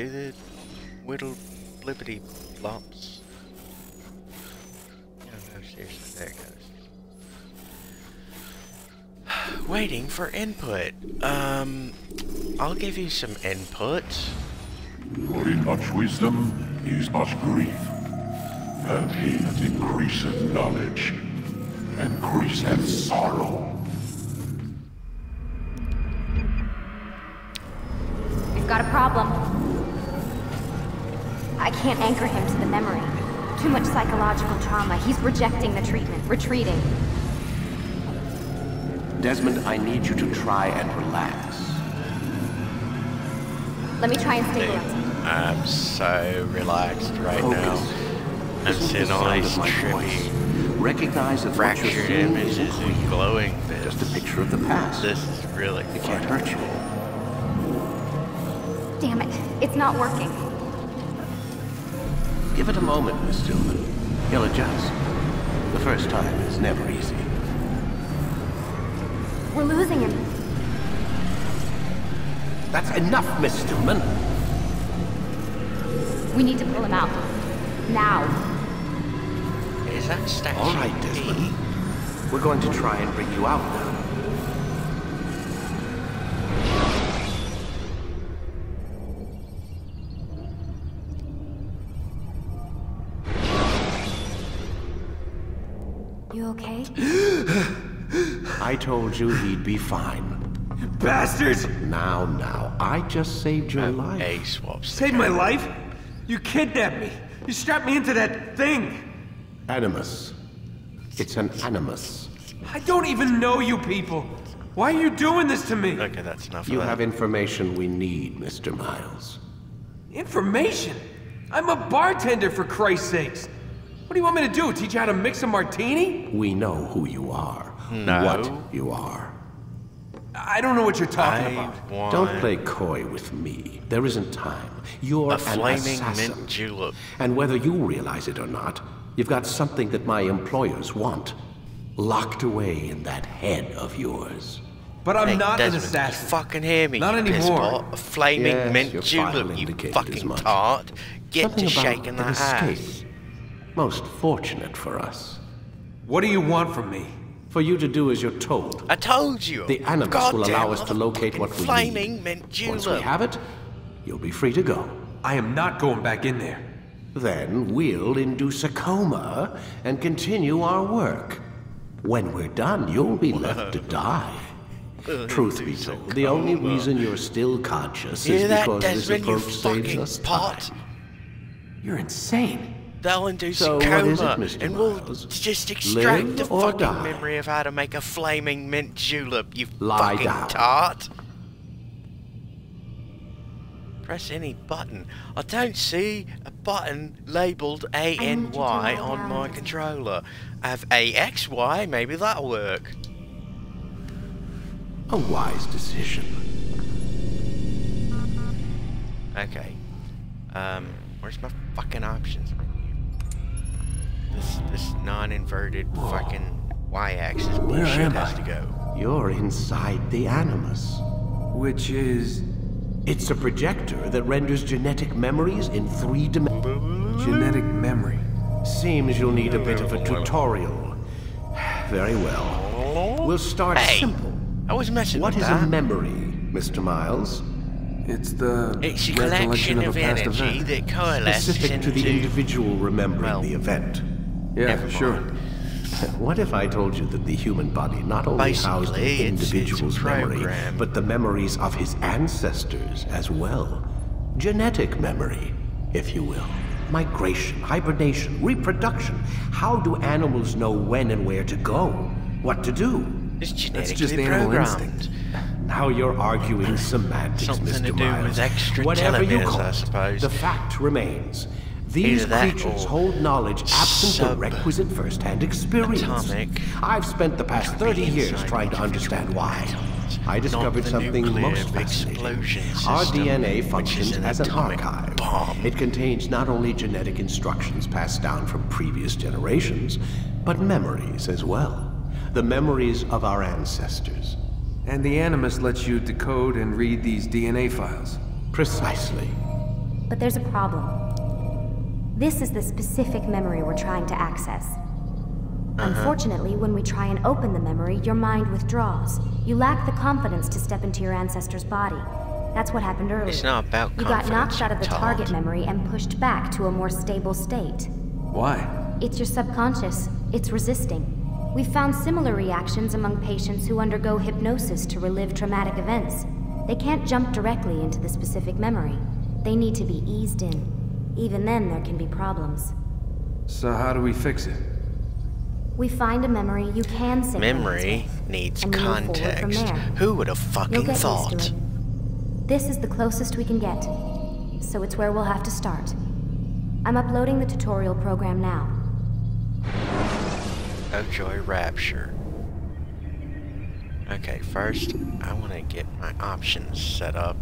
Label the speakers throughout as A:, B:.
A: do the whittle blippity blops. No, no, seriously, there it goes. Waiting for input. Um, I'll give you some input.
B: For in much wisdom is much grief, and he that increaseth knowledge increaseth sorrow.
C: We've got a problem. I can't anchor him to the memory. Too much psychological trauma. He's rejecting the treatment, retreating.
D: Desmond, I need you to try and relax.
C: Let me try and stabilize him.
A: I'm so relaxed right
D: Focus.
A: now. I'm
D: Listen to
A: seeing
D: the
A: all
D: sound
A: these
D: of my voice.
A: trippy,
D: Recognize that what you're
A: fractured
D: seeing
A: images
D: isn't
A: and glowing bits.
D: Just a picture of the past.
A: This is really
D: It can't hurt you.
C: Damn it. It's not working.
D: Give it a moment, Miss Stillman. He'll adjust. The first time is never easy.
C: We're losing him.
D: That's enough, Miss Stillman.
C: We need to pull him out. Now.
A: Is that statue
D: All right,
A: me?
D: Desmond. We're going to try and bring you out now.
C: Okay?
D: I told you he'd be fine.
E: Bastards!
D: Now, now, I just saved your life.
A: A swaps.
E: Saved my life? You kidnapped me. You strapped me into that thing.
D: Animus. It's an animus.
E: I don't even know you people. Why are you doing this to me?
A: Okay, that's enough
D: You
A: of
D: have information we need, Mr. Miles.
E: Information? I'm a bartender, for Christ's sakes. What do you want me to do? Teach you how to mix a martini?
D: We know who you are. Hmm.
A: No.
D: What you are.
E: I don't know what you're talking
A: I
E: about.
A: want
D: Don't play coy with me. There isn't time. You're
A: a flaming
D: assassin.
A: mint julep.
D: And whether you realize it or not, you've got something that my employers want. Locked away in that head of yours.
E: But I'm
A: Hey,
E: not
A: Desmond,
E: an assassin.
A: You fucking hear me,
E: Not anymore.
A: A flaming
D: Yes,
A: mint
D: your
A: julep,
D: file
A: you fucking
D: much.
A: tart. Get
D: Something
A: to
D: about
A: shaking
D: an
A: that
D: escape.
A: Ass.
D: Most fortunate for us.
E: What do you want from me?
D: For you to do as you're told.
A: I told you.
D: The animus will allow us to locate what we
A: flaming
D: need.
A: mint
D: Once we have it, you'll be free to go.
E: I am not going back in there.
D: Then we'll induce a coma and continue our work. When we're done, you'll be left to die. Truth be told, the only reason you're still conscious
A: Hear
D: is
A: that,
D: because this
A: Desmond, you
D: approach saves us
A: pot?
D: time.
E: You're insane.
A: They'll induce
D: So
A: a coma,
D: is it, Mr.
A: and we'll
D: Miles?
A: just extract
D: Live
A: the
D: or
A: fucking
D: die?
A: memory of how to make a flaming mint julep, you
D: Lie
A: fucking
D: down.
A: tart. Press any button. I don't see a button labelled
C: need you to
A: ANY on my controller. I have AXY, maybe that'll work.
D: A wise decision.
A: Okay. Um, where's my fucking options menu? This this non-inverted fucking y-axis
E: Where
A: bullshit
E: am
A: has
E: I?
A: to go.
D: You're inside the animus.
E: Which is
D: It's a projector that renders genetic memories in three dimensions.
E: genetic memory.
D: Seems you'll need a bit of a tutorial. Very well. We'll start
A: Hey,
D: simple.
A: I was messing
D: What
A: with
D: is
A: that.
D: a memory, Mr. Miles?
E: It's the
A: It's a
E: recollection
A: collection
E: of
A: of
E: a past
A: energy
E: event.
A: that coalesces
D: Specific to the individual remembering
A: well,
D: the event.
E: Yeah,
A: Never
E: sure.
A: mind.
D: What if I told you that the human body not only housed an
A: Basically, it's- it's
D: individual's memory, but the memories of his ancestors as well? Genetic memory, if you will. Migration, hibernation, reproduction. How do animals know when and where to go? What to do?
A: It's genetically
E: just animal
A: programmed.
E: instinct.
D: Now you're arguing semantics,
A: Something
D: Mr.
A: to do
D: Miles.
A: with extra
D: Whatever you call
A: I
D: it,
A: suppose.
D: the fact remains. These creatures hold knowledge absent the requisite first-hand experience.
A: atomic
D: I've spent the past 30 years trying to understand why. I discovered something most fascinating.
A: explosion
D: Our DNA functions
A: an
D: as an
A: atomic
D: archive.
A: bomb.
D: It contains not only genetic instructions passed down from previous generations, but memories as well. The memories of our ancestors.
E: And the Animus lets you decode and read these DNA files.
D: Precisely.
C: But there's a problem. This is the specific memory we're trying to access. Uh-huh. Unfortunately, when we try and open the memory, your mind withdraws. You lack the confidence to step into your ancestor's body. That's what happened earlier.
A: It's not about confidence.
C: You got knocked out of the target memory and pushed back to a more stable state.
E: Why?
C: It's your subconscious. It's resisting. We've found similar reactions among patients who undergo hypnosis to relive traumatic events. They can't jump directly into the specific memory. They need to be eased in. Even then, there can be problems.
E: So how do we fix it?
C: We find a memory you can synchronize
A: Memory
C: with,
A: needs
C: and we move forward from
A: context.
C: there.
A: Who would have fucking thought?
C: used to it. This is the closest we can get, so it's where we'll have to start. I'm uploading the tutorial program now.
A: Oh joy rapture. Okay, first I want to get my options set up.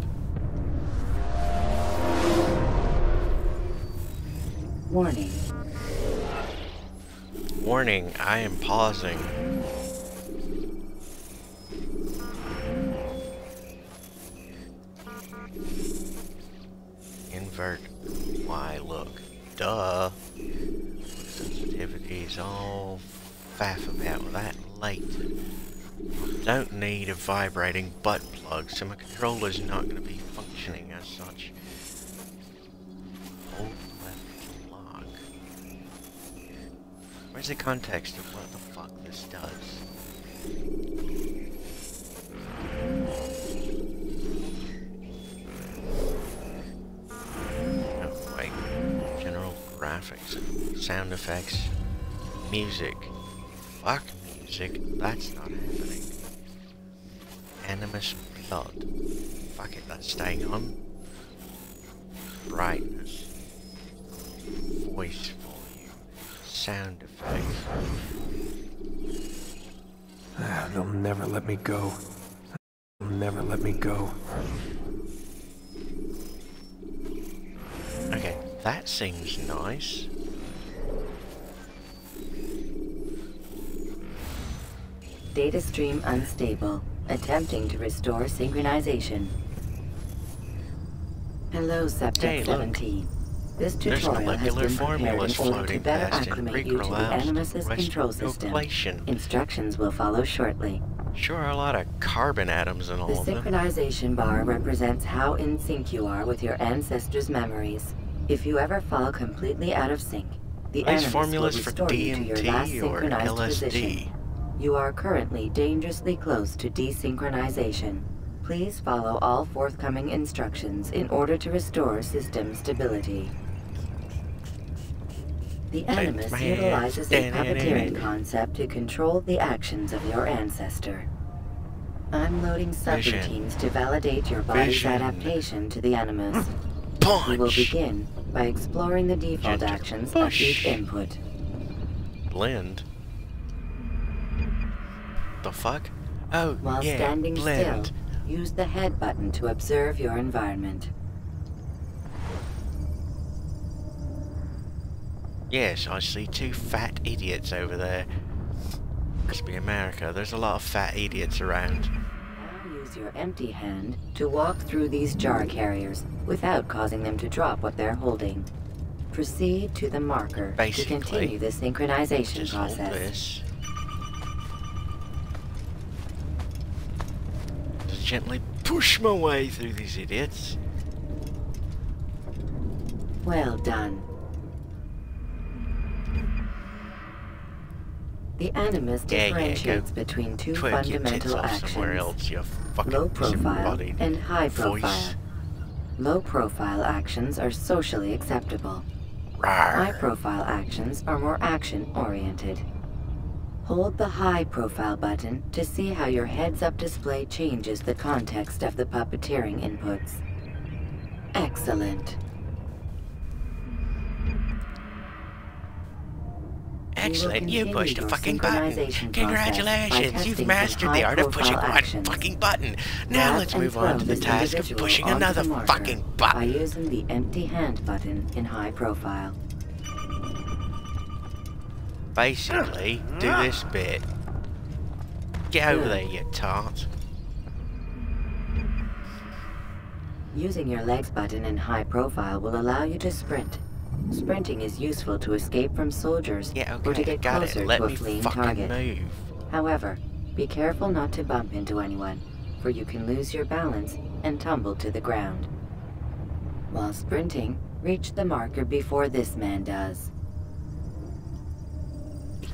F: Warning.
A: Warning, I am pausing. Invert Y look. Duh. Sensitivity's all faff about that late. Don't need a vibrating butt plug, so my controller's not going to be functioning as such. Hold left to lock. Where's the context of what the fuck this does? Oh, wait. General graphics, sound effects, music. Fuck music, that's not happening. Animus blood. Fuck it, that's staying on. Brightness. Voice volume. Sound effects.
E: Ah, They'll never let me go. They'll never let me go.
A: Okay, that seems nice.
F: Data stream unstable. Attempting to restore synchronization. Hello, Subject
A: Hey, look.
F: 17. This tutorial has been prepared in order to better acclimate you to the Animus's control system. Instructions will follow shortly.
A: Sure are a lot of carbon atoms in
F: The
A: all of them.
F: synchronization bar represents how in sync you are with your ancestors' memories. If you ever fall completely out of sync, the
A: these
F: Animus
A: formulas
F: will
A: for
F: restore you to your last
A: DMT or
F: synchronized
A: LSD?
F: position. You are currently dangerously close to desynchronization. Please follow all forthcoming instructions in order to restore system stability. The Animus utilizes a puppeteering concept to control the actions of your ancestor. I'm loading subroutines to validate your body's
A: Vision.
F: adaptation to the Animus. We will begin by exploring the default
A: Gentle
F: actions of each input.
A: Blend. The fuck? Oh,
F: While
A: yeah,
F: standing
A: blend.
F: still, use the head button to observe your environment.
A: Yes, I see two fat idiots over there. Must be America. There's a lot of fat idiots around.
F: Now use your empty hand to walk through these jar carriers without causing them to drop what they're holding. Proceed to the marker
A: Basically,
F: to continue the synchronization process.
A: this. Just gently push my way through these idiots.
F: Well done. The Animus
A: Yeah, yeah,
F: differentiates between two
A: Twerk your tits
F: fundamental actions. Low profile and high
A: voice.
F: profile. Low profile actions are socially acceptable. High profile actions are more action oriented. Hold the high profile button to see how your heads up display changes the context of the puppeteering inputs. Excellent.
A: Excellent, you pushed a fucking button.
F: synchronization process by
A: Congratulations, you've mastered the art of pushing
F: high-profile
A: one
F: actions.
A: fucking button. Now
F: Grab
A: let's move on to the task of pushing another fucking button.
F: By using the empty hand button in high profile.
A: Basically, do ah. this bit. Get over there, you tart.
F: Using your legs button in high profile will allow you to sprint. Sprinting is useful to escape from soldiers
A: Yeah,
F: or to get closer
A: it. Let
F: to a
A: me
F: fleeing target.
A: move.
F: However, be careful not to bump into anyone, for you can lose your balance and tumble to the ground. While sprinting, reach the marker before this man does.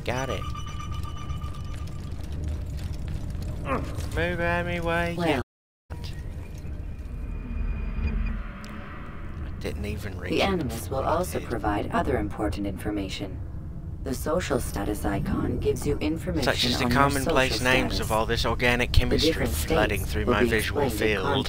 A: Got it. Move out of my way.
F: Well,
A: didn't even read
F: the Animus will also provide other important information. The social status icon gives you information
A: Such as the commonplace names
F: status.
A: of all this organic chemistry flooding through my visual field.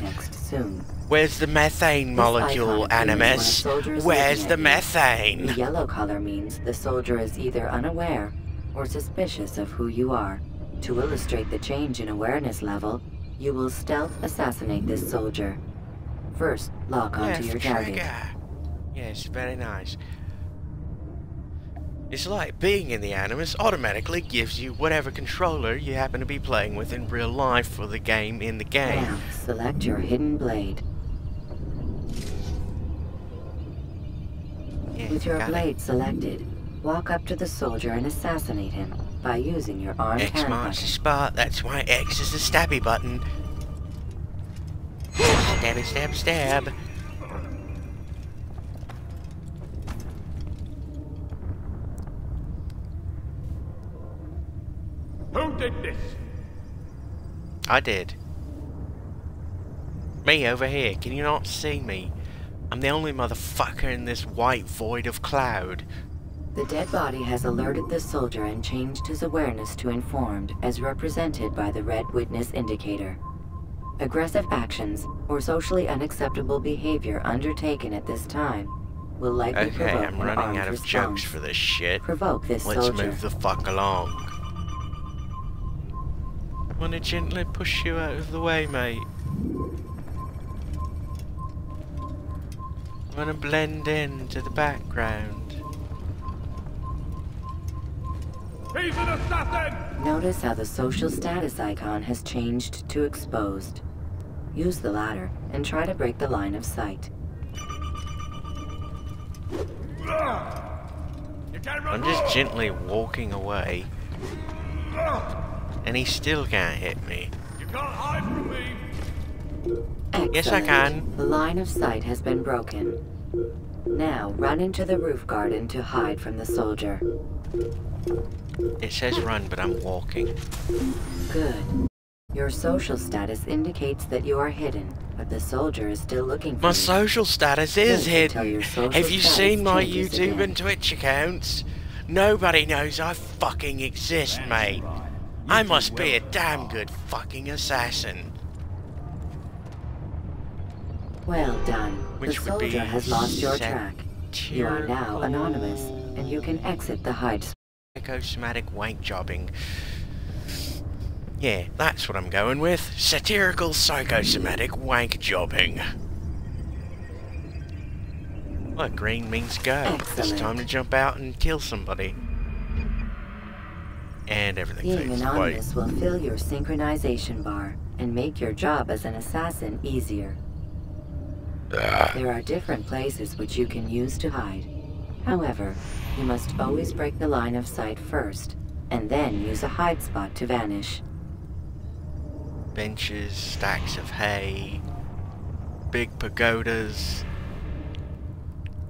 A: Where's the methane
F: This
A: molecule,
F: appears when a
A: Animus? Where's the methane?
F: The yellow color means the soldier is either unaware or suspicious of who you are. To illustrate the change in awareness level, you will stealth assassinate this soldier. First, lock onto
A: Left
F: your target.
A: trigger. Yes, very nice. It's like being in the Animus automatically gives you whatever controller you happen to be playing with in real life for the game in the game.
F: Now, select your hidden blade.
A: Yeah,
F: With your
A: got it.
F: blade selected, walk up to the soldier and assassinate him by using your arm.
A: X marks the spot. That's why X is the stabby button. Stabby, stab, stab.
B: Who did this?
A: I did. Me over here. Can you not see me? I'm the only motherfucker in this white void of cloud.
F: The dead body has alerted the soldier and changed his awareness to informed, as represented by the red witness indicator. Aggressive actions or socially unacceptable behavior undertaken at this time will likely
A: Okay,
F: provoke
A: I'm
F: an
A: running
F: armed
A: out of
F: response.
A: jokes for this shit.
F: Provoke this
A: Let's
F: soldier.
A: move the fuck along. Wanna gently push you out of the way, mate? I Wanna blend in to the background?
B: He's an assassin!
F: Notice how the social status icon has changed to exposed. Use the ladder and try to break the line of sight.
B: You
A: I'm just gently walking away, and he still can't hit me.
B: You can't hide from me!
A: Yes, I can.
F: The line of sight has been broken. Now run into the roof garden to hide from the soldier.
A: It says run, but I'm walking.
F: Good. Your social status indicates that you are hidden, but the soldier is still looking for
A: My
F: you.
A: social status is
F: Wait
A: hidden.
F: your
A: Have you seen my YouTube
F: again.
A: and Twitch accounts? Nobody knows I fucking exist, mate. I must be a damn good fucking assassin.
F: Well done.
A: Which
F: the
A: would be
F: soldier has lost your track. You are now anonymous, and you can exit the hide
A: Psychosomatic wank jobbing. Yeah, that's what I'm going with. Satirical psychosomatic wank jobbing. Look, green means go. It's time to jump out and kill somebody. And everything
F: Being
A: fades away.
F: anonymous will fill your synchronization bar and make your job as an assassin easier. Ah. There are different places which you can use to hide. However, you must always break the line of sight first, and then use a hide spot to vanish.
A: Benches, stacks of hay, big pagodas,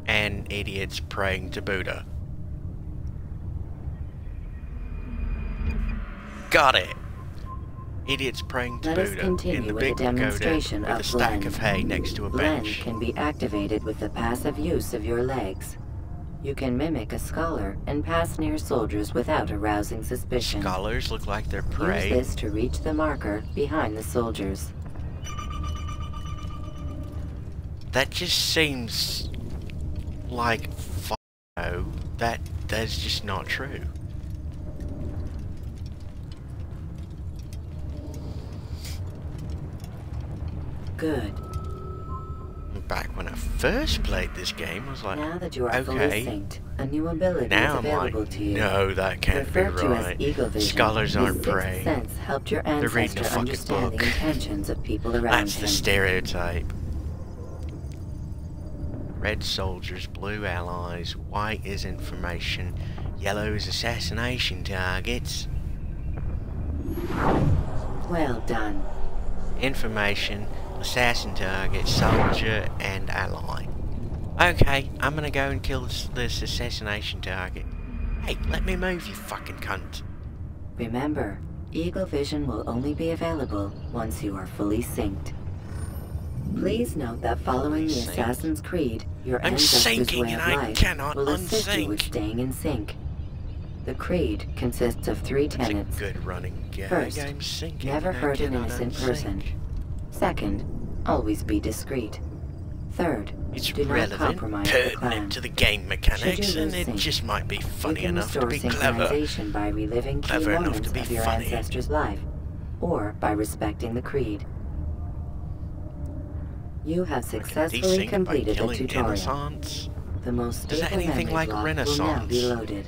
A: and idiots praying to Buddha. Got it! Idiots praying to
F: Let
A: Buddha in the big pagoda with a stack
F: blend.
A: of hay next to a
F: Blend
A: bench.
F: can be activated with the passive use of your legs. You can mimic a scholar and pass near soldiers without arousing suspicion.
A: Scholars look like they're
F: Use this to reach the marker behind the soldiers.
A: That just seems like f- no. That that's just not true.
F: Good.
A: Back when I first played this game, I was like,
F: Now that you are
A: okay.
F: synced, a new ability
A: Now
F: is
A: I'm like,
F: available to you.
A: no, that can't be
F: Referred to as
A: right.
F: Eagle Vision,
A: Scholars aren't prey.
F: sense helped your
A: They're reading a fucking book.
F: the intentions of people around
A: That's
F: him.
A: the stereotype. Red soldiers, blue allies, white is information, yellow is assassination targets.
F: Well done.
A: Information, assassin target, soldier, and ally. Okay, I'm gonna go and kill this, this assassination target. Hey, let me move, you fucking cunt.
F: Remember, Eagle Vision will only be available once you are fully synced. Please note that following the Assassin's Creed, your
A: I'm
F: ancestors' way
A: and
F: of
A: I
F: life
A: cannot
F: will assist you with staying in sync. The Creed consists of three
A: a
F: tenets.
A: good running game.
F: First, Never hurt an innocent
A: unsync.
F: person. Second, always be discreet. Third,
A: It's
F: do not
A: relevant,
F: compromise the clan.
A: pertinent to the game mechanics, and it
F: sync,
A: just might be funny enough to be clever.
F: by reliving
A: Clever enough to be
F: of your
A: funny.
F: ancestor's life, or by respecting the creed. You have successfully completed the tutorial.
A: innocents.
F: The most
A: Is that anything like
F: block will now be
A: Renaissance?
F: loaded.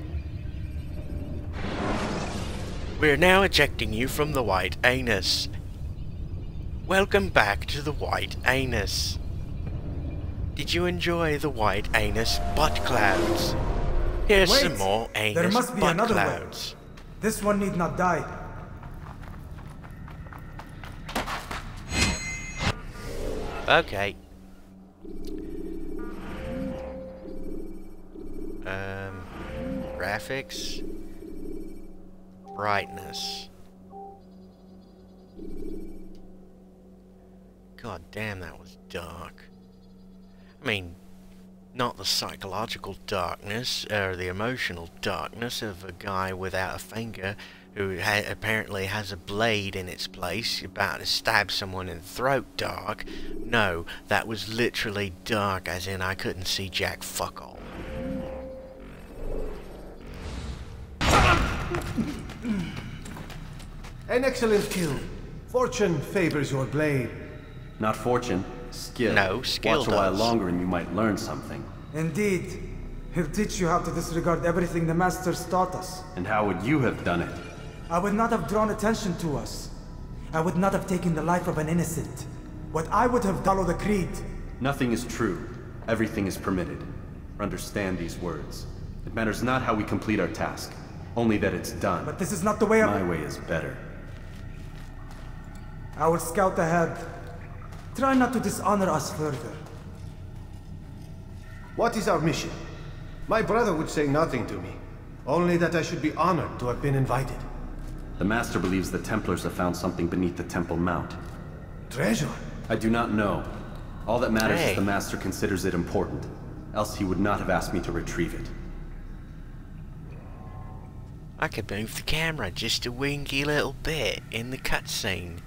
A: We're now ejecting you from the White Anus. Welcome back to the White Anus. Did you enjoy the White Anus butt clouds? Here's
G: Wait,
A: some more anus there
G: must be
A: butt
G: another way. This one need not die.
A: Okay. Um, graphics, brightness. God damn, that was dark. I mean, not the psychological darkness or the emotional darkness of a guy without a finger who ha- apparently has a blade in its place about to stab someone in the throat dark. No, that was literally dark as in I couldn't see jack fuck all.
H: An excellent kill. Fortune favors your blade.
I: Not fortune, skill.
A: No, skill
I: Watch a while longer and you might learn something.
G: Indeed. He'll teach you how to disregard everything the Masters taught us.
I: And how would you have done it?
G: I would not have drawn attention to us. I would not have taken the life of an innocent. What I would have followed the creed.
I: Nothing is true. Everything is permitted. Understand these words. It matters not how we complete our task, only that it's done.
G: But this is not the way of...
I: My way is better.
G: I will scout ahead. Try not to dishonor us further.
H: What is our mission? My brother would say nothing to me. Only that I should be honored to have been invited.
I: The Master believes the Templars have found something beneath the Temple Mount.
H: Treasure?
I: I do not know. All that matters
A: Hey.
I: is the Master considers it important. Else he would not have asked me to retrieve it.
A: I could move the camera just a winky little bit in the cutscene.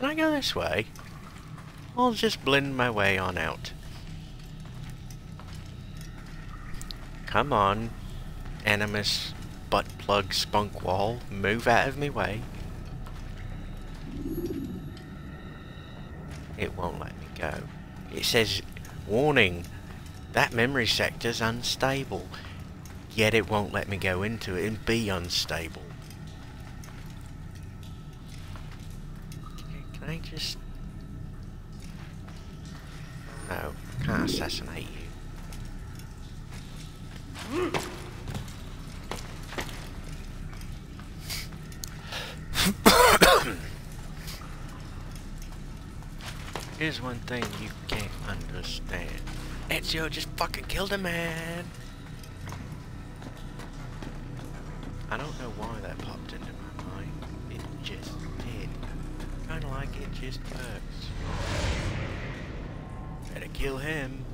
A: Can I go this way? I'll just blend my way on out. Come on, animus butt plug spunk wall, move out of me way. It won't let me go. It says, warning, that memory sector's unstable. Yet it won't let me go into it and be unstable. Can I just... No, can't assassinate you. Here's one thing you can't understand. Ezio just fucking killed a man! I don't know why that popped into my Kinda like it just works. Better kill him.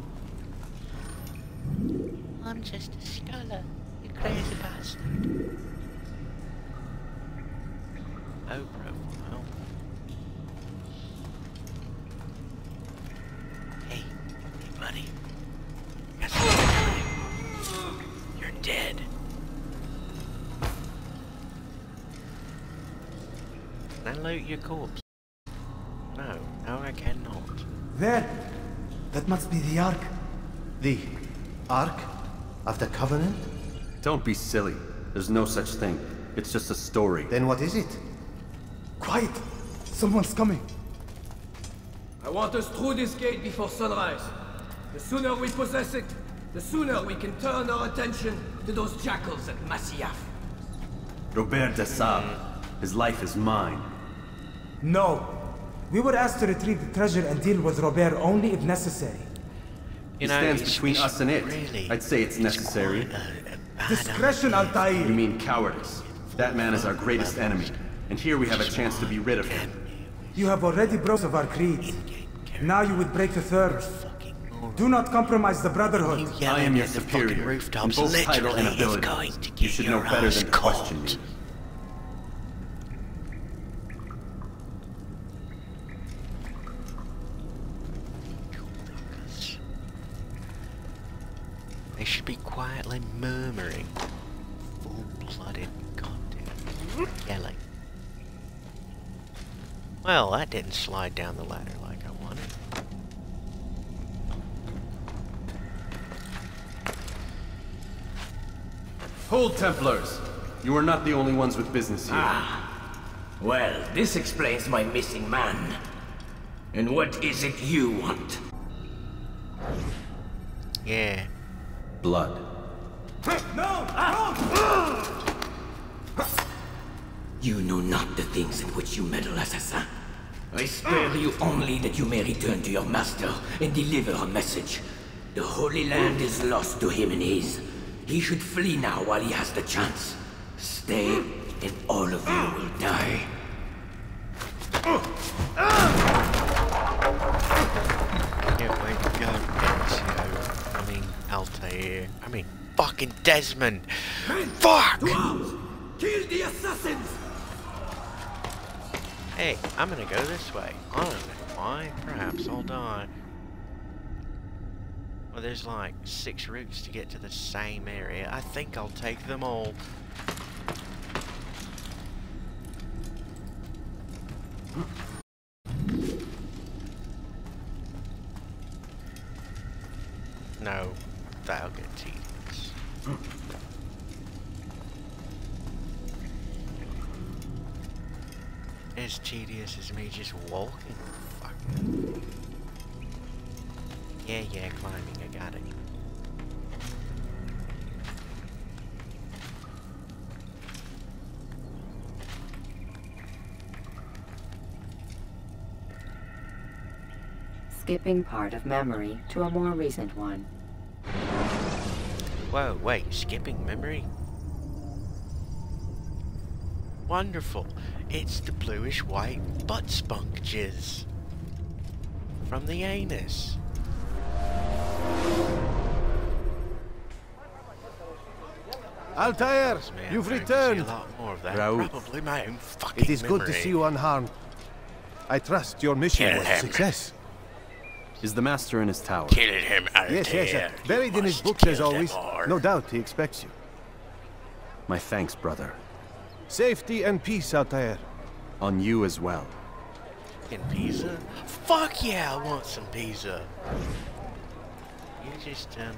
A: I'm just a scholar, you crazy bastard. Oh, profile. Hey, hey, buddy. Got something for you. You're dead. I loot your corpse?
G: There! That must be the Ark.
H: The Ark of the Covenant?
I: Don't be silly. There's no such thing. It's just a story.
H: Then what is it?
G: Quiet! Someone's coming.
B: I want us through this gate before sunrise.
J: The sooner we possess it, the sooner we can turn our attention to those jackals at Masyaf.
I: Robert de Sable. His life is mine.
G: No. We were asked to retrieve the treasure and deal with Robert only if necessary.
I: He stands between us and it. I'd say it's necessary.
G: Discretion, Altair!
I: You
G: Altair.
I: mean cowardice. That man is our greatest enemy. And here we have a chance to be rid of him.
G: You have already broke of our creed. Now you would break the third. Do not compromise the Brotherhood.
I: I am your superior in both title and ability. You should know better than to question me.
A: They should be quietly murmuring. Full-blooded goddamn yelling. Well, that didn't slide down the ladder like I wanted.
I: Hold, Templars! You are not the only ones with business here. Ah.
J: Well, this explains my missing man. And what is it you want?
A: Yeah.
I: Blood.
J: You know not the things in which you meddle, assassin. I spare you only that you may return to your master and deliver a message. The Holy Land is lost to him and his. He should flee now while he has the chance. Stay, and all of you will die.
A: Here we go, Ezio. I mean, Altair. I mean, fucking Desmond. Fuck!
J: Kill the assassins!
A: Hey, I'm gonna go this way. I don't know why. Perhaps I'll die. Well, there's like six routes to get to the same area. I think I'll take them all. No, tedious as me just walking. Fuck. Yeah, yeah, climbing, I got it.
F: Skipping part of memory to a more recent one.
A: Whoa, wait, skipping memory? Wonderful. It's the bluish white butt spunk jizz. From the anus.
H: Altair,
A: Man,
H: you've
A: I'd like to see
H: returned.
A: A lot more of that.
I: Raoul.
A: Probably my own fucking
H: It is good to see you unharmed. I trust your mission
A: Kill
H: was a success.
I: Is the master in his tower?
A: Kill him, Altair.
H: Yes, yes,
A: You
H: buried in his books as always. No doubt he expects you.
I: My thanks, brother.
H: Safety and peace, out there.
I: On you as well.
A: Fucking pizza? Fuck yeah, I want some pizza. You just, um...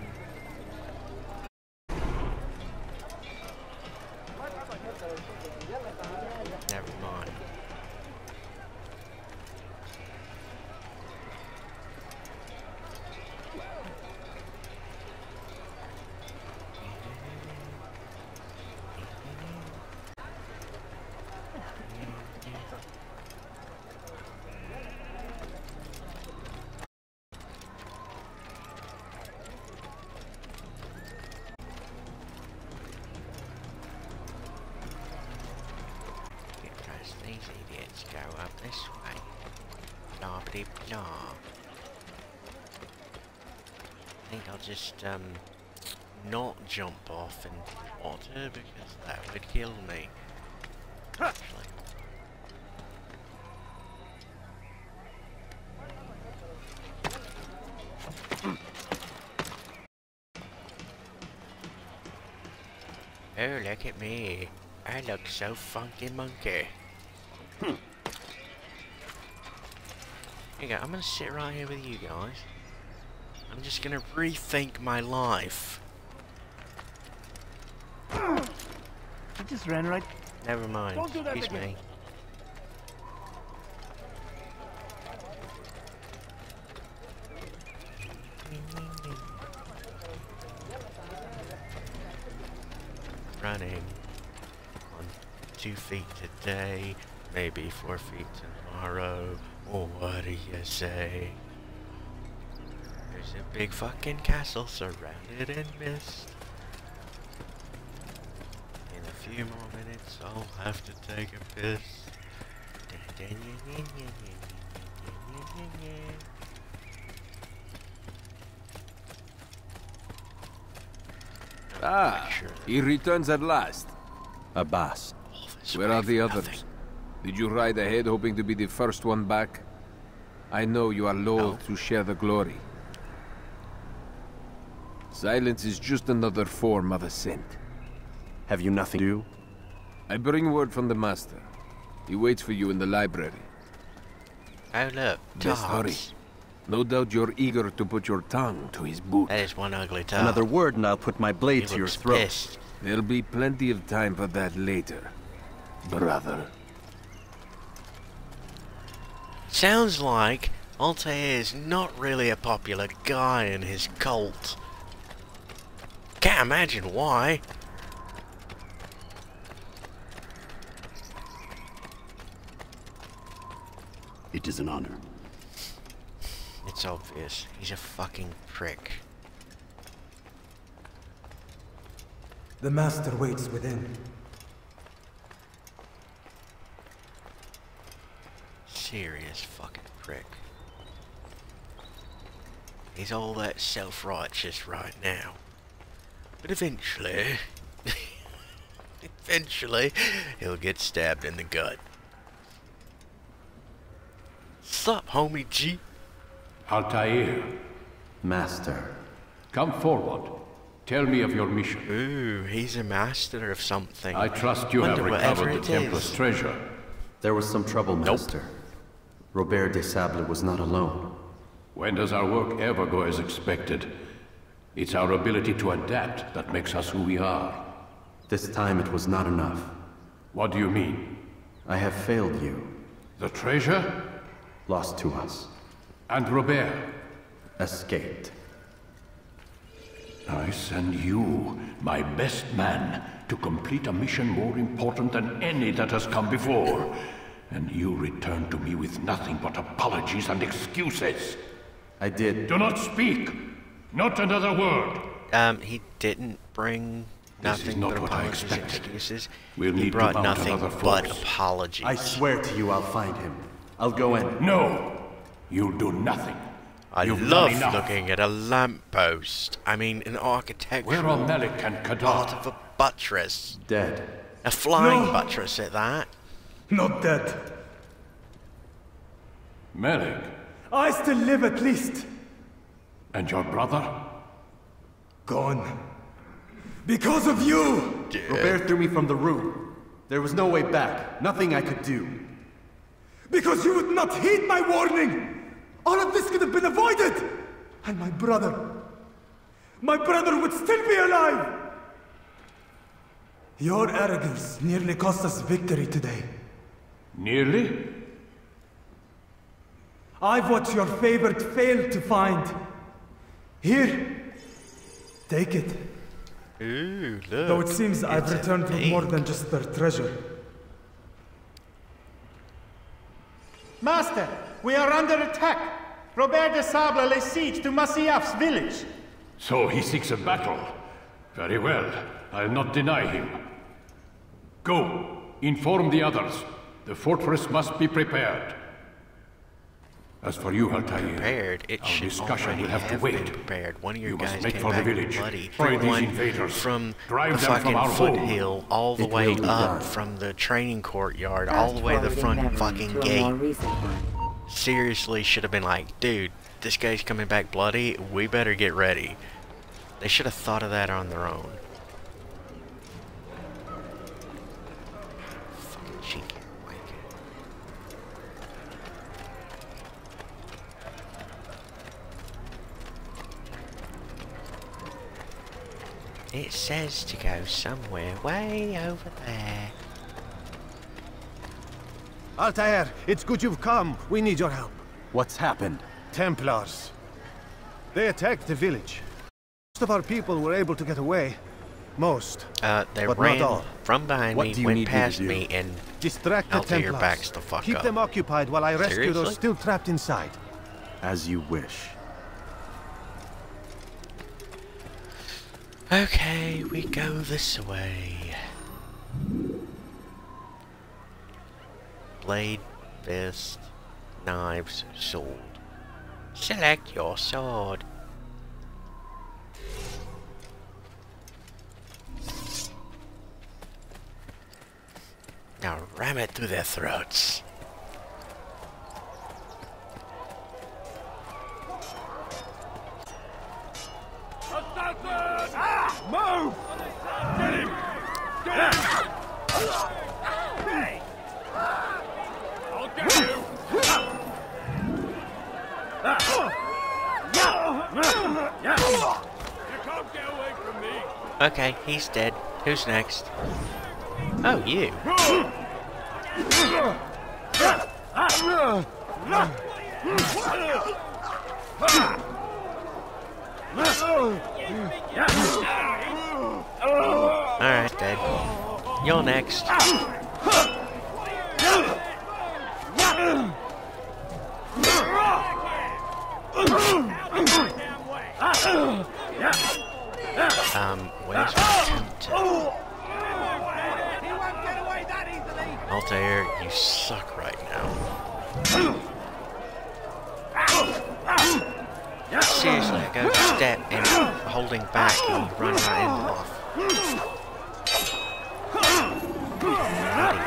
A: Oh, look at me. I look so funky monkey. Hmm. Here you go. I'm gonna sit right here with you guys. I'm just gonna rethink my life.
B: I just ran right.
A: Never mind.
B: Don't do that
A: Excuse
B: again.
A: me. Running on two feet today, maybe four feet tomorrow. Or what do you say? There's a big fucking castle surrounded in mist. In a few more minutes, I'll have to take a piss.
K: Ah, sure. he returns at last.
I: Abbas.
K: Where are the others? Did you ride ahead hoping to be the first one back? I know you are loath to share the glory. Silence is just another form of assent.
I: Have you nothing to do?
K: I bring word from the Master. He waits for you in the library.
A: Oh look,
K: Best hurry.
A: Dogs.
K: No doubt you're eager to put your tongue to his boot.
A: That is one ugly tongue.
I: Another word and I'll put my blade
A: He
I: to your
A: looks
I: throat.
A: pissed.
K: There'll be plenty of time for that later, brother.
A: Sounds like Altair is not really a popular guy in his cult. Can't imagine why.
L: It is an honor.
A: It's obvious. He's a fucking prick.
G: The master waits within.
A: Serious fucking prick. He's all that self-righteous right now. But eventually... eventually, he'll get stabbed in the gut. Sup, homie G?
M: Altair,
I: Master.
M: come forward. Tell me of your mission.
A: Ooh, he's a master of something.
M: I trust you have
A: Wonder whatever
M: recovered the
A: it
M: Templar's
A: is.
M: treasure.
I: There was some trouble, Master. Robert de Sable was not alone.
M: When does our work ever go as expected? It's our ability to adapt that makes us who we are.
I: This time it was not enough.
M: What do you mean?
I: I have failed you.
M: The treasure?
I: Lost to us.
M: And Robert?
I: Escaped.
M: I send you, my best man, to complete a mission more important than any that has come before. And you return to me with nothing but apologies and excuses.
I: I did.
M: Do not speak! Not another word!
A: Um, he didn't bring
M: This is
A: nothing
M: not
A: but
M: what I
A: apologies and
M: expected.
A: excuses.
M: We'll
A: he
M: need to
A: brought
M: mount
A: nothing
M: another
A: but apologies.
I: I swear to you I'll find him. I'll go in.
M: No! You'll do nothing.
A: I
M: You've
A: love looking at a lamppost. I mean, an architectural
M: Where are Malik and
A: part of a buttress.
I: Dead.
A: A flying
G: No.
A: buttress at that.
G: Not dead.
M: Malik?
G: I still live at least.
M: And your brother?
G: Gone. Because of you! Dead.
I: Robert threw me from the room. There was no way back. Nothing I could do.
G: Because you would not heed my warning! All of this could have been avoided! And my brother. My brother would still be alive! Your arrogance nearly cost us victory today.
M: Nearly?
G: I've what your favorite failed to find. Here. Take it.
A: Ooh, look.
G: Though it seems I've returned with more than just their treasure.
N: Master, we are under attack. Robert de Sable lays siege to Masyaf's village.
M: So he seeks a battle. Very well. I'll not deny him. Go. Inform the others. The fortress must be prepared. As for you, Altair,
A: Prepared. It
M: our
A: should
M: discussion will have, to wait.
A: prepared. One of your
M: You must
A: guys
M: make
A: came
M: for the village.
A: bloody.
M: Fight these invaders.
A: from
M: Drive
A: the
M: them from
A: fucking
M: our home.
A: foothill all the
I: It
A: way up
I: done.
A: from the training courtyard all the way to the front fucking
F: to a more
A: gate. Seriously, should have been like, dude, this guy's coming back bloody. We better get ready. They should have thought of that on their own. Fucking cheeky. It says to go somewhere way over there.
H: Altair, it's good you've come. We need your help.
I: What's happened?
H: Templars. They attacked the village. Most of our people were able to get away, Most.
A: Uh, they
H: but
A: ran
H: not all.
A: from behind
H: What
A: me,
H: do you
A: went
H: need me to
A: past
H: do?
A: me, and
H: Distract the
A: melted your
H: Templars.
A: backs the fuck
H: Keep
A: up.
H: them occupied while I rescue
A: Seriously?
H: those still trapped inside.
I: As you wish.
A: Okay, we go this way. Blade, fist, knives, sword. Select your sword. Now ram it through their throats. Okay, he's dead. Who's next? Oh, you. Alright, dead. You're next. Um, where's my tempter? Altair, you suck right now. Seriously, I go step and holding back and you run right into off. Bloody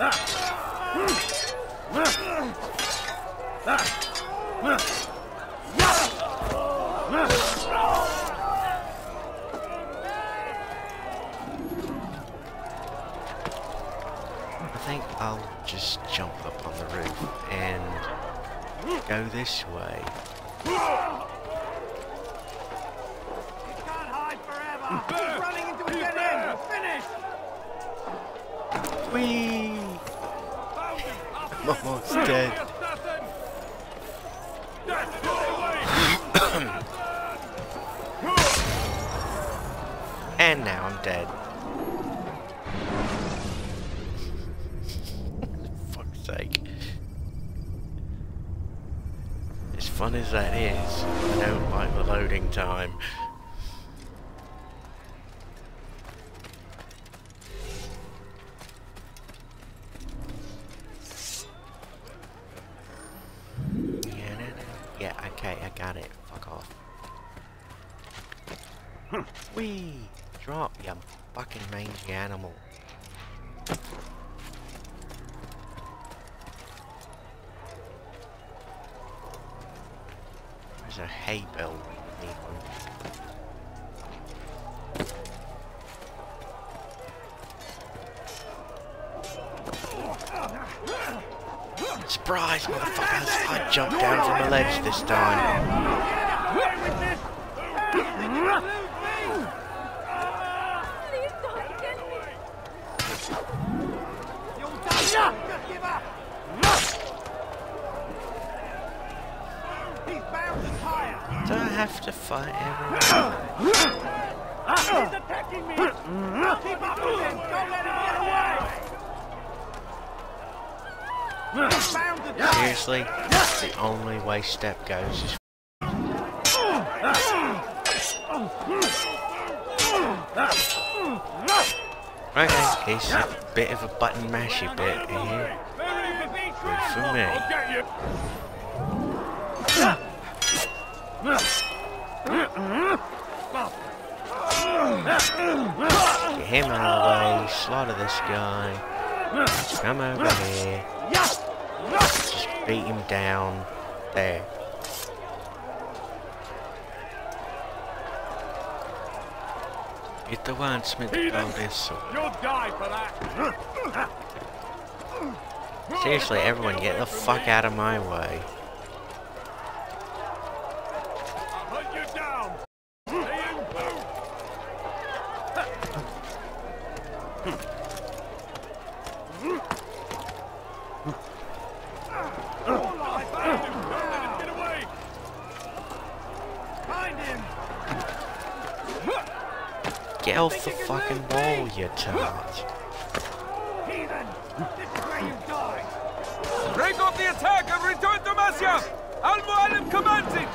A: idiot. Go this way. You can't hide forever.
G: He's running into a dead end! Finish!
A: Whee! Almost dead. As that is, I don't like the loading time. Yeah, no, no. Yeah, okay, I got it. Fuck off. Whee! Drop, you fucking mangy animal. There's a hay bale we one. Surprise, motherfuckers! I jumped down from the ledge this time. Do I have to fight everyone?
G: He's attacking me! Keep up with him! Don't let him get away! He's bound to die!
A: Seriously? That's the only way step goes is Okay, it's a bit of a button mashy bit here. Good for me. Get him out of the way, slaughter this guy. Come over here. Just beat him down. Eh. There. Get the wordsmith to go this.
G: You'll die for that!
A: Seriously, everyone, get the fuck out of my way.
G: I'll hunt you down! Stay in boot! I found him! Don't let him get away! Find him!
A: Get Get off the fucking wall, you.
B: Heathen! This is where you die!
E: Break off the attack and return to Masyaf! Al Mualim commands it!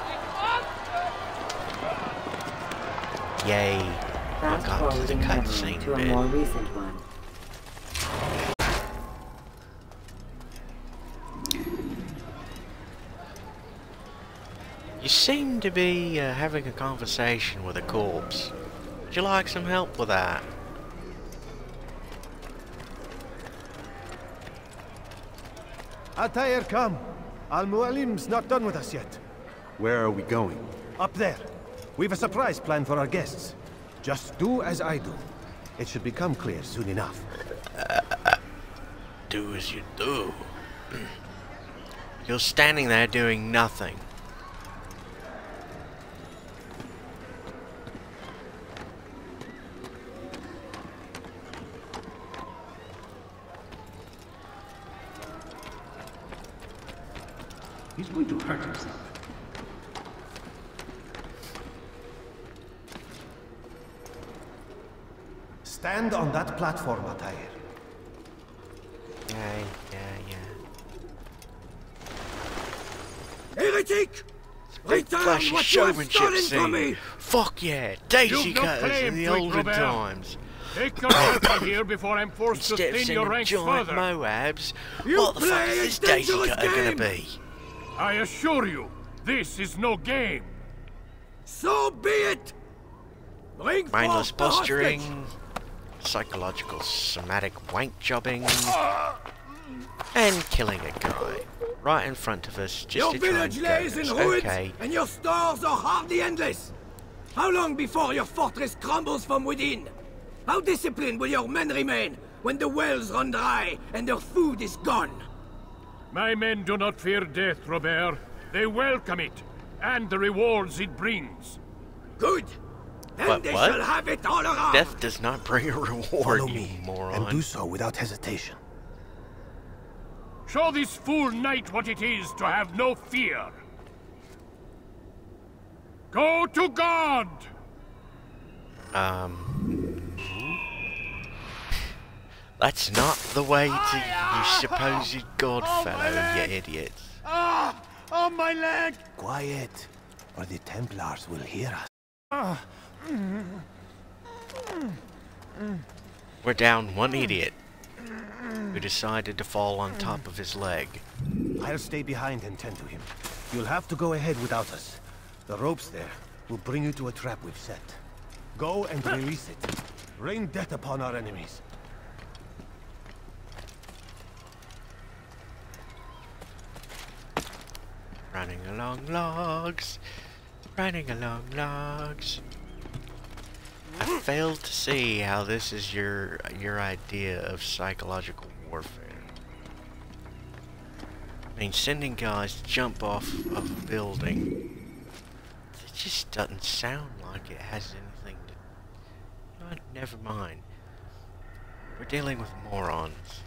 A: Yay. I
F: Fast
A: got to the
F: forwarding
A: cutscene
F: to a more recent one.
A: You seem to be uh, having a conversation with a corpse. Would you like some help with that?
H: Altair, come. Al Mualim's not done with us yet.
I: Where are we going?
H: Up there. We've a surprise planned for our guests. Just do as I do. It should become clear soon enough.
A: Do as you do. You're standing there doing nothing.
M: Going to hurt himself.
H: Stand on that platform, Altair.
A: Yeah, yeah, yeah.
O: Heretic! Return what you have
A: showmanship
O: stolen from me!
A: Fuck yeah, daisy cutters in the olden
M: Robert.
A: times.
M: Take yourself out here before I'm forced to
A: Instead
M: thin your ranks further.
A: Moabs,
O: You
A: what the fuck
O: play
A: is
O: a
A: this daisy
O: dangerous
A: cutter gonna
O: game.
A: be?
M: I assure you, this is no game.
O: So be it! Bring
A: Mindless
O: forth
A: posturing, psychological somatic wank jobbing, ah. and killing a guy. Right in front of us, just
O: Your
A: to try
O: village
A: and
O: lays
A: goad
O: in
A: us.
O: ruins,
A: Okay,
O: and your stores are hardly endless. How long before your fortress crumbles from within? How disciplined will your men remain when the wells run dry and their food is gone?
M: My men do not fear death, Robert. They welcome it, and the rewards it brings.
O: Good. Then
A: What,
O: they
A: what?
O: shall have it all around.
A: death does not bring a reward,
H: Follow me,
A: moron.
H: and do so without hesitation.
M: Show this fool knight what it is to have no fear. Go to God!
A: Um. That's not the way to you supposed god fellow, you idiots.
N: Ah! Oh, my leg!
H: Quiet, or the Templars will hear us.
N: Ah!
A: We're down one idiot who decided to fall on top of his leg.
H: I'll stay behind and tend to him. You'll have to go ahead without us. The ropes there will bring you to a trap we've set. Go and release it. Rain death upon our enemies.
A: Running along logs, running along logs. I failed to see how this is your your idea of psychological warfare. I mean, sending guys to jump off of a building, it just doesn't sound like it has anything to... Know? Never mind. We're dealing with morons.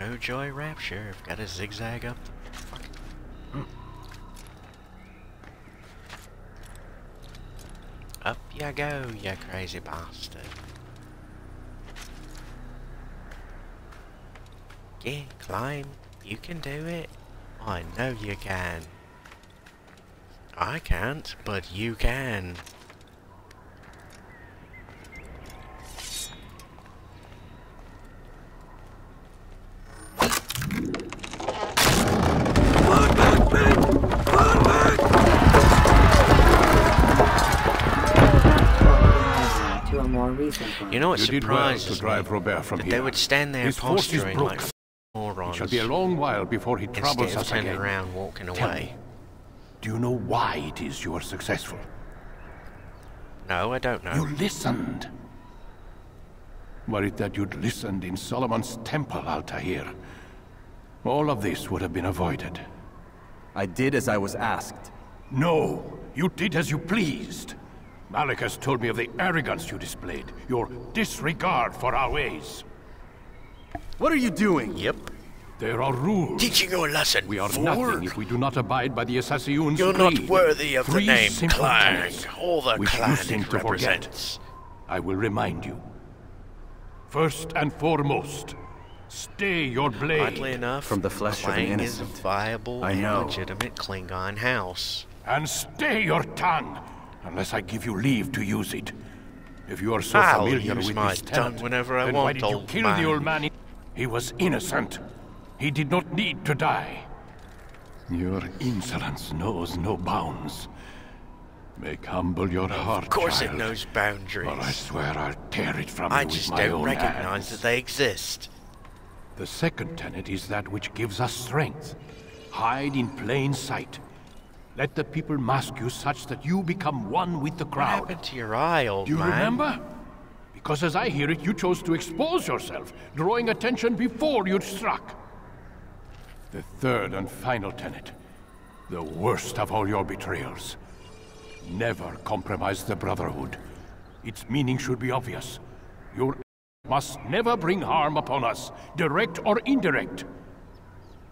A: Oh joy rapture, I've got a zigzag up. Fuck. Hmm. Up ya go, you crazy bastard. Yeah, climb. You can do it. I know you can. I can't, but you can.
F: More recent one.
A: You know what
M: You did well to drive? Robert from
A: that
M: here.
A: they would stand there
M: His force is
A: posturing like
M: broken.
A: morons
M: It shall be a long while before he troubles us again.
A: around walking
M: Tell
A: away.
M: me, do you know why it is you are successful?
A: No, I don't know.
M: You listened. Were it that you'd listened in Solomon's temple, Altair, all of this would have been avoided.
I: I did as I was asked.
M: No, you did as you pleased. Malik has told me of the arrogance you displayed, your disregard for our ways.
I: What are you doing?
A: Yep.
M: There are rules.
A: Teaching you a lesson.
M: We are
A: fool.
M: nothing if we do not abide by the Assassin's
A: You're
M: creed.
A: not worthy of
M: Three
A: the name
M: simple
A: Clang,
M: tenets,
A: or the
M: which
A: clan
M: you seem
A: it
M: to forget.
A: represents.
M: I will remind you. First and foremost, stay your blade.
A: Oddly enough,
I: From the flesh of an
A: Clang is a
I: innocent.
A: viable
I: I
A: and
I: know.
A: legitimate Klingon house.
M: And stay your tongue, unless I give you leave to use it. If you are so
A: I'll
M: familiar with
A: my
M: this
A: whenever I
M: then why did you kill
A: man.
M: the old man? He was innocent. He did not need to die. Your insolence knows no bounds. Make humble your heart,
A: Of course it
M: child,
A: knows
M: Or I swear I'll tear it from
A: I
M: you with my own I just don't
A: recognize
M: hands.
A: that they exist.
M: The second tenet is that which gives us strength. Hide in plain sight. Let the people mask you such that you become one with the
A: What
M: crowd.
A: happened to your eye, old
M: Do you
A: man?
M: remember? Because as I hear it, you chose to expose yourself, drawing attention before you'd struck. The third and final tenet, the worst of all your betrayals. Never compromise the Brotherhood. Its meaning should be obvious. Your must never bring harm upon us, direct or indirect.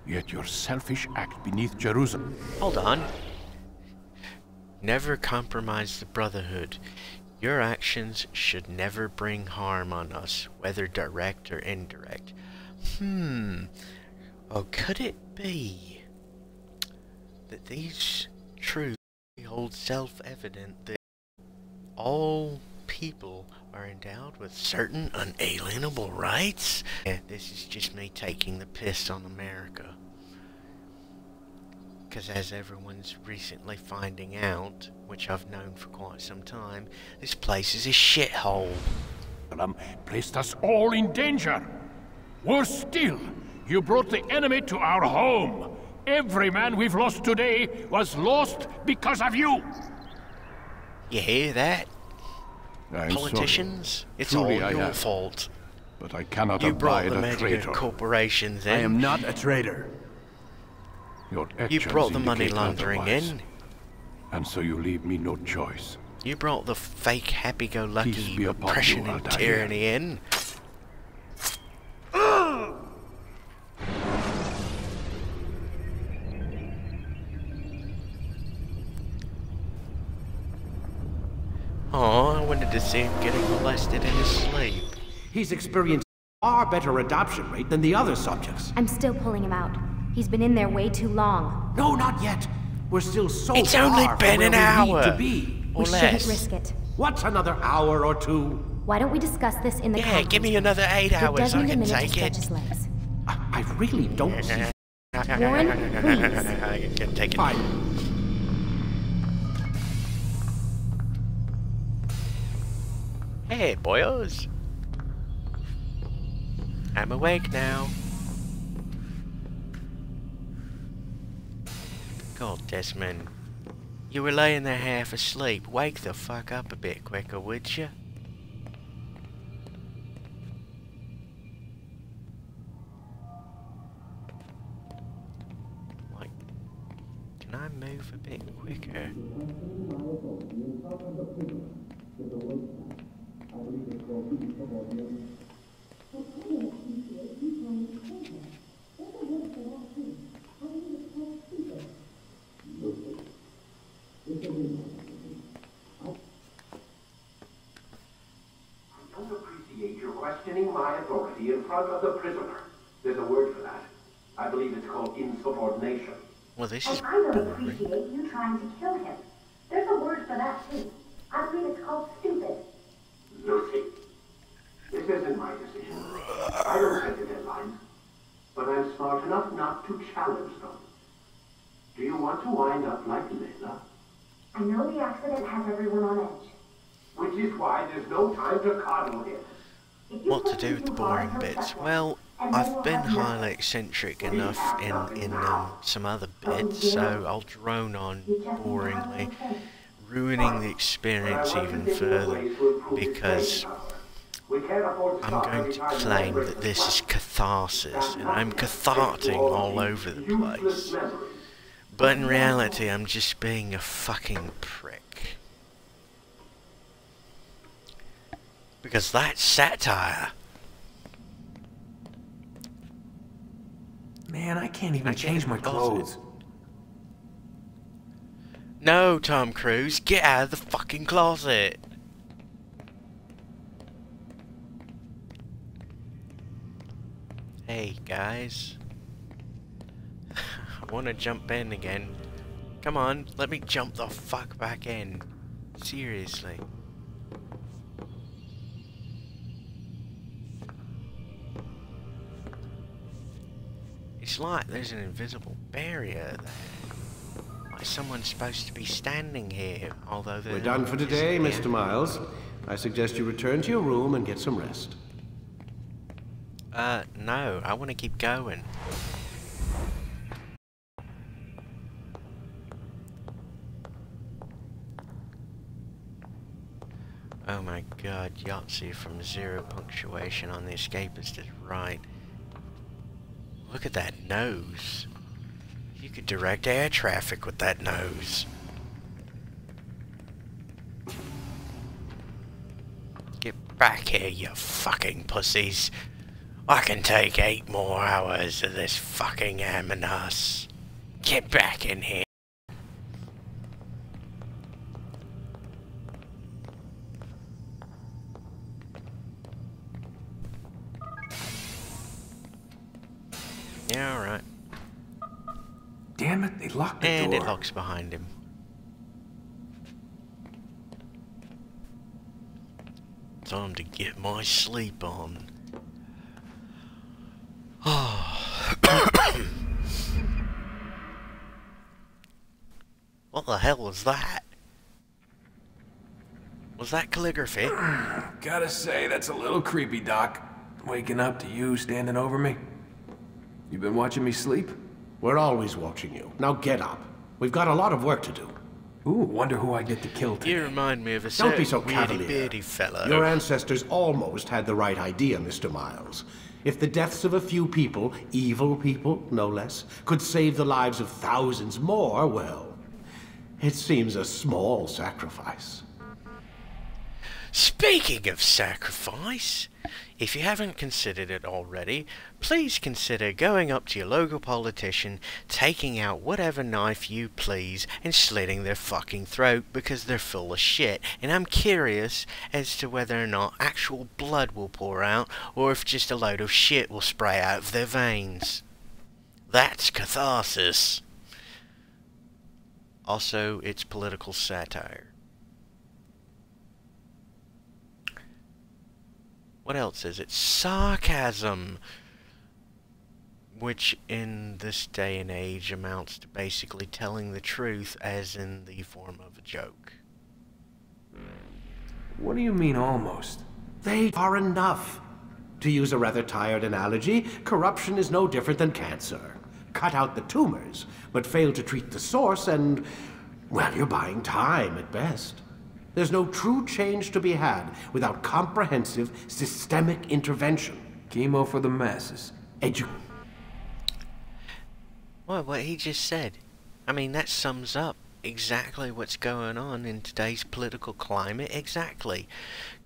M: Yet your selfish act beneath Jerusalem.
A: Hold on. Never compromise the Brotherhood. Your actions should never bring harm on us, whether direct or indirect. Hmm. Oh, could it be that these truths hold self-evident that all people are endowed with certain unalienable rights? Yeah, this is just me taking the piss on America. Because as everyone's recently finding out, which I've known for quite some time, this place is a shithole.
M: Jerusalem um, placed us all in danger. Worse still, you brought the enemy to our home. Every man we've lost today was lost because of you.
A: You hear that?
M: I'm
A: Politicians?
M: sorry.
A: It's
M: Truly
A: all
M: I
A: your fault.
M: But I cannot
A: You brought
M: abide
A: the
M: a traitor.
A: corporations in.
L: I am not a traitor.
M: Your
A: You brought the money laundering
M: otherwise.
A: in.
M: And so you leave me no choice.
A: You brought the fake happy-go-lucky oppression
M: you,
A: and
M: Altair.
A: tyranny in. Oh, I wanted to see him getting molested in his sleep.
D: He's experienced far better adoption rate than the other subjects.
C: I'm still pulling him out. He's been in there way too long.
D: No, not yet. We're still so
A: It's
D: far
A: only
D: from
A: been
D: where
A: an
D: we
A: hour.
D: need to be.
A: Or
C: we
A: less.
C: shouldn't risk it.
D: What's another hour or two?
C: Why don't we discuss this in the
A: Yeah,
C: conference
A: give me another eight
C: Give
A: hours. I
C: Desmond a
A: can
C: minute to
A: take it.
C: his legs.
D: I, I really don't see.
C: Warren, please.
A: I can take it.
D: Fine.
A: Hey, boyos. I'm awake now. God, Desmond. You were laying there half asleep. Wake the fuck up a bit quicker, would you? Like, can I move a bit quicker?
P: I don't appreciate your questioning my authority of the prisoner. There's a word for that. I believe it's called insubordination.
A: Well, this
Q: And
A: is
Q: I don't
A: boring.
Q: appreciate you trying to kill him. There's a word for that, too. I believe it's called stupid.
P: Lucy, this isn't my decision. I don't set the deadlines, but I'm smart enough not to challenge them. Do you want to wind up like Layla?
Q: I know the accident has everyone on edge.
P: Which is why there's no time to coddle him.
A: What to do with the boring bits? Well, I've been highly eccentric enough in in um, some other bits, so I'll drone on boringly, ruining the experience even further because I'm going to claim that this is catharsis, and I'm catharting all over the place. But in reality, I'm just being a fucking prick. Because that's satire.
E: Man, I can't even change my clothes.
A: No, Tom Cruise, get out of the fucking closet. Hey, guys. I want to jump in again. Come on, let me jump the fuck back in. Seriously. It's like there's an invisible barrier there. Like someone's supposed to be standing here, although
D: We're done for today. Mr. Miles. I suggest you return to your room and get some rest.
A: Uh, no, I want to keep going. Oh my god, Yahtzee from zero punctuation on the escapist is right. Look at that nose. You could direct air traffic with that nose. Get back here, you fucking pussies. I can take eight more hours of this fucking Aminus. Get back in here. Yeah, alright.
E: Damn it, they locked the
A: And
E: door.
A: it locks behind him. Time to get my sleep on. what the hell was that? Was that calligraphy?
E: Gotta say, that's a little creepy, Doc. Waking up to you standing over me. You been watching me sleep?
D: We're always watching you. Now get up. We've got a lot of work to do.
E: Ooh, wonder who I get to kill today.
A: You remind me of a
D: Don't be
A: certain
D: so
A: weirdy
D: cavalier.
A: beardy fellow.
D: Your ancestors almost had the right idea, Mr. Miles. If the deaths of a few people, evil people, no less, could save the lives of thousands more, well, it seems a small sacrifice.
A: Speaking of sacrifice, if you haven't considered it already, please consider going up to your local politician, taking out whatever knife you please, and slitting their fucking throat because they're full of shit. And I'm curious as to whether or not actual blood will pour out, or if just a load of shit will spray out of their veins. That's catharsis. Also, it's political satire. What else is it? Sarcasm! Which in this day and age amounts to basically telling the truth as in the form of a joke.
E: What do you mean almost?
D: They are enough. To use a rather tired analogy, corruption is no different than cancer. Cut out the tumors, but fail to treat the source, and, well, you're buying time at best. There's no true change to be had without comprehensive, systemic intervention.
E: Chemo for the masses.
D: Edu-
A: Well, what he just said. I mean, that sums up exactly what's going on in today's political climate. Exactly.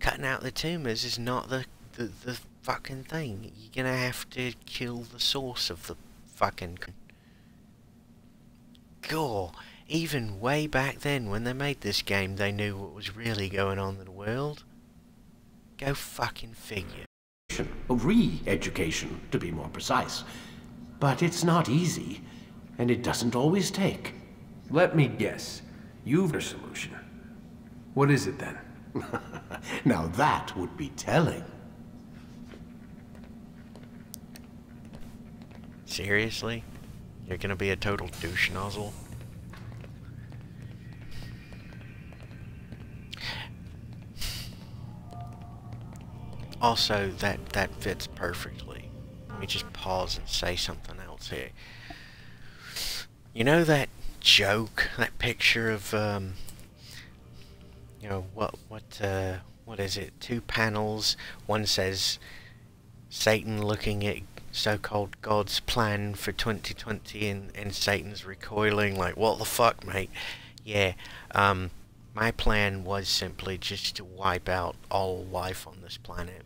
A: Cutting out the tumors is not the, the, the fucking thing. You're gonna have to kill the source of the fucking... Gore. Even way back then, when they made this game, they knew what was really going on in the world. Go fucking figure.
D: Re-education, to be more precise. But it's not easy, and it doesn't always take.
E: Let me guess. You've a solution. What is it then?
D: now that would be telling.
A: Seriously? You're gonna be a total douche nozzle? Also, that, that fits perfectly. Let me just pause and say something else here. You know that joke, that picture of, um, you know, what, what, uh, what is it? Two panels. One says Satan looking at so-called God's plan for 2020 and, and Satan's recoiling like, what the fuck, mate? Yeah, um, my plan was simply just to wipe out all life on this planet.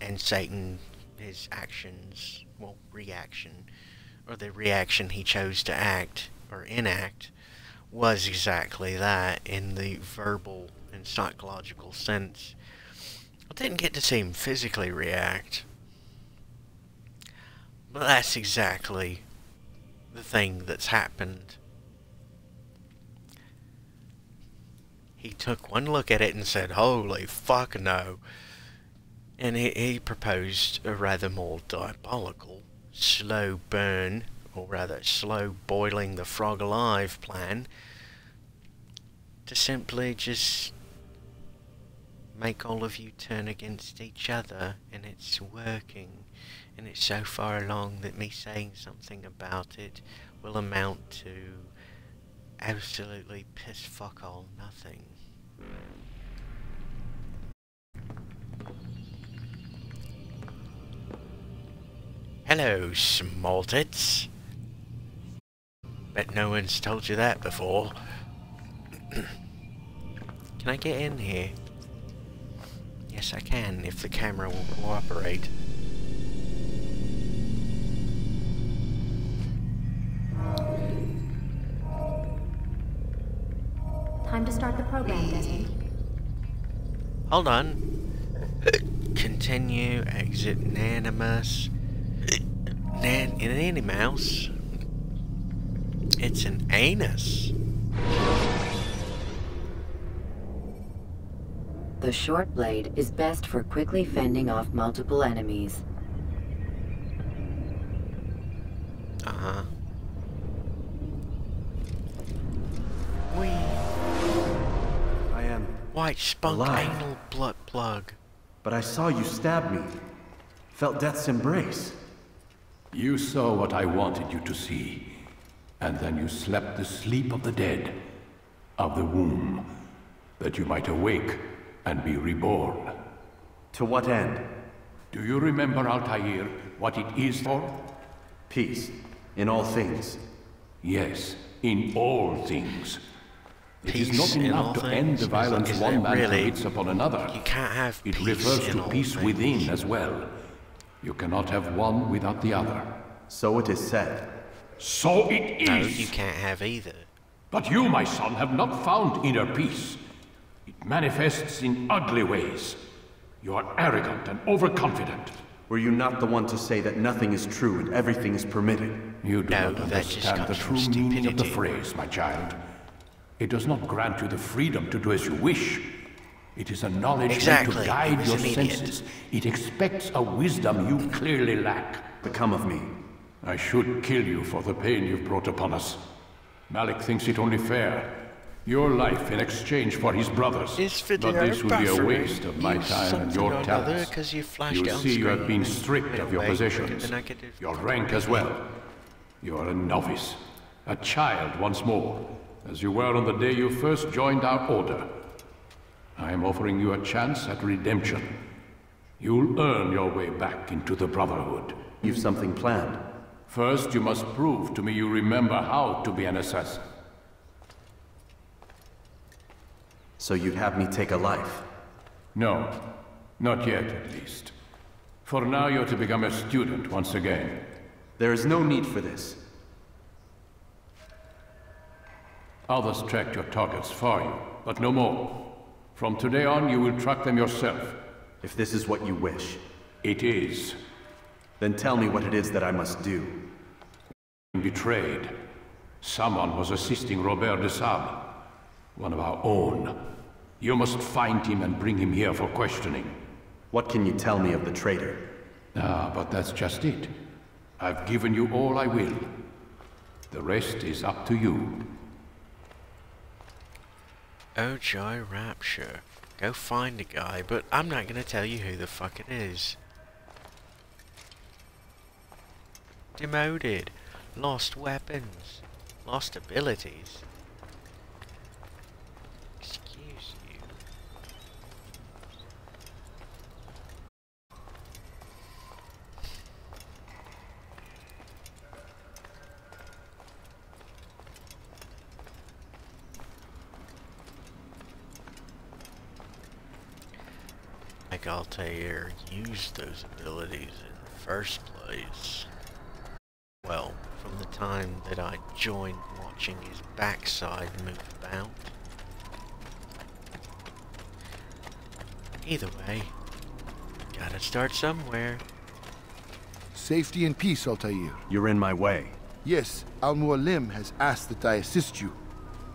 A: And Satan, his actions, well, reaction, or the reaction he chose to act or enact was exactly that in the verbal and psychological sense. I didn't get to see him physically react. But that's exactly the thing that's happened. He took one look at it and said, Holy fuck no. And he, he proposed a rather more diabolical, slow burn, or rather slow boiling the frog alive plan to simply just make all of you turn against each other and it's working and it's so far along that me saying something about it will amount to absolutely piss fuck all nothing. Hello, small tits. Bet no one's told you that before. can I get in here? Yes, I can, if the camera will cooperate.
C: Time to start the program, Desmond.
A: Hold on. Continue, exit Nanimus. Nan in an mouse, It's an anus.
F: The short blade is best for quickly fending off multiple enemies.
A: Uh-huh.
I: I am
A: White spunk
I: alive.
A: anal blood plug.
I: But I saw you stab me. Felt death's embrace.
M: You saw what I wanted you to see, and then you slept the sleep of the dead, of the womb, that you might awake and be reborn.
I: To what end?
M: Do you remember, Altair, what it is for?
I: Peace. In all things.
M: Yes, in all things. It is
A: Peace
M: not enough to end the violence one
A: it
M: man
A: really?
M: commits upon another.
A: You can't have
M: It
A: peace
M: refers
A: in
M: to
A: all
M: peace
A: things.
M: within as well. You cannot have one without the other.
I: So it is said.
M: So it is!
A: No, you can't have either.
M: But you, my son, have not found inner peace. It manifests in ugly ways. You are arrogant and overconfident.
I: Were you not the one to say that nothing is true and everything is permitted?
M: You do
A: No,
M: not understand the true meaning of the phrase, my child. It does not grant you the freedom to do as you wish. It is a knowledge meant
A: Exactly.
M: to guide your
A: an idiot.
M: senses. It expects a wisdom you clearly lack.
I: Become of me.
M: I should kill you for the pain you've brought upon us. Malik thinks it only fair. Your life in exchange for his brother's.
A: This
M: but this will be a waste of my time and your
A: or another you
M: You'll
A: on
M: see you have been stripped of your possessions.
A: than I could have
M: Your rank as well. You are a novice. A child once more, as you were on the day you first joined our order. I am offering you a chance at redemption. You'll earn your way back into the Brotherhood.
I: You've something planned.
M: First, you must prove to me you remember how to be an assassin.
I: So you'd have me take a life.
M: No, not yet at least. For now, you're to become a student once again.
I: There is no need for this.
M: Others tracked your targets for you, but no more. From today on, you will track them yourself.
I: If this is what you wish.
M: It is.
I: Then tell me what it is that I must do.
M: Betrayed. Someone was assisting Robert de Sable, one of our own. You must find him and bring him here for questioning.
I: What can you tell me of the traitor?
M: Ah, but that's just it. I've given you all I will. The rest is up to you.
A: Oh, Joy Rapture. Go find a guy, but I'm not gonna tell you who the fuck it is. Demoted. Lost weapons. Lost abilities. Excuse you. Like Altair used those abilities in the first place. Well, from the time that I joined watching his backside move about. Either way, gotta start somewhere.
R: Safety and peace, Altair.
I: You're in my way.
R: Yes, Al-Mualim has asked that I assist you.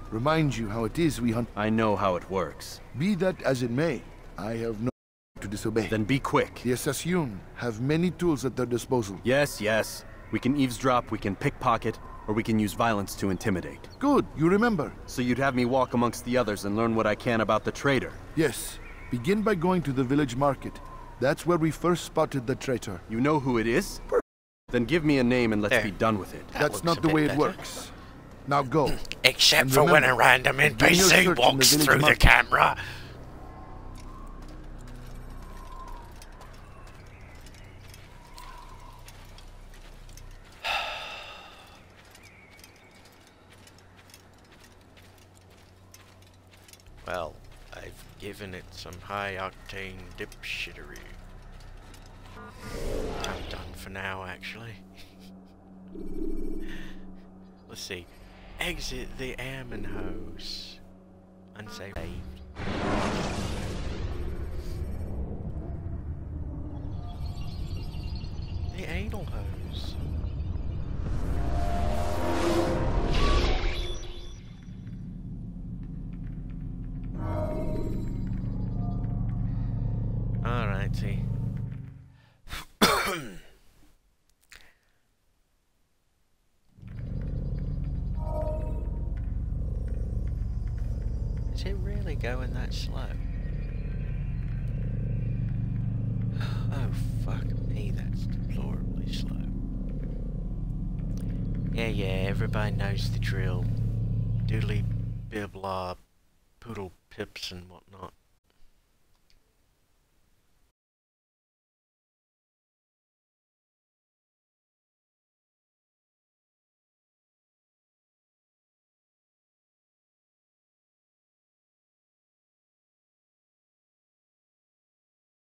R: Remind you how it is we hunt...
I: I know how it works.
R: Be that as it may, I have no to disobey.
I: Then be quick.
R: The Assassin have many tools at their disposal.
I: Yes, yes. We can eavesdrop, we can pickpocket, or we can use violence to intimidate.
R: Good, you remember.
I: So you'd have me walk amongst the others and learn what I can about the traitor?
R: Yes. Begin by going to the village market. That's where we first spotted the traitor.
I: You know who it is? Then give me a name and let's
A: There.
I: be done with it.
A: That
R: That's
A: looks
R: not the
A: bit
R: way it
A: better.
R: works. Now go.
A: Except
R: And
A: for when a random
R: begin your search
A: NPC
R: in the
A: walks
R: village
A: through the camera. Well, Given it some high-octane dipshittery. I'm done for now, actually. Let's see. Exit the Ammon house. Unsaved. The anal hose. Drill. Doodly poodle pips and whatnot.